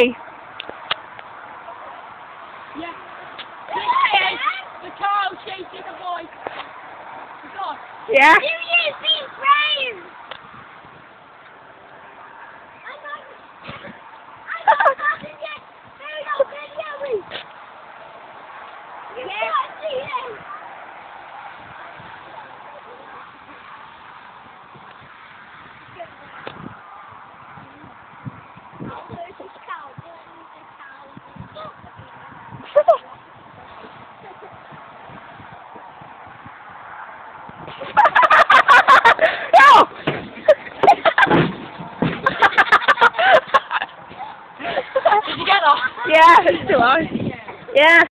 Louie. Yeah. Yeah. The car chasing the boy. God. Yeah. You use these frames! I'm Yeah, it's too long. Yeah.